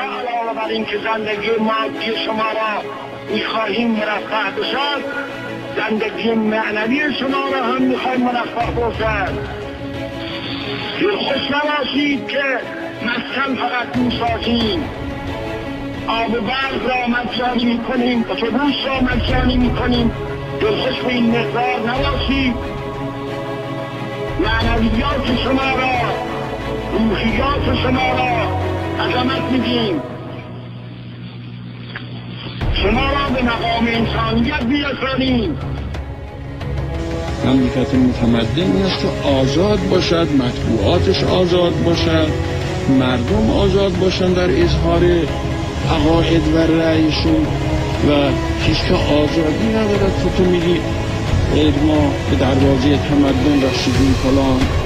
علاوه بر اینکه زندگی مادی شما را می‌خواهیم مرفع بشد زندگی معنوی شما را هم می‌خواهیم مرفع باشد. خوش نباشید که مسکن فقط می‌سازیم. آب و برق را مجانی می‌کنیم اتوبوس را مجانی می‌کنیم. دلخوش به این مقدار نباشید. معنویات شما را روحیات شما را عظمت میدیم شما را به مقام انسانیت بیرسانیم مملکت متمدن است که آزاد باشد مطبوعاتش آزاد باشد مردم آزاد باشن در اظهار عقاید و رأیشون و هیچ که آزادی ندارد. تو تو میگی ما به دروازه تمدن رسیدیم فلان.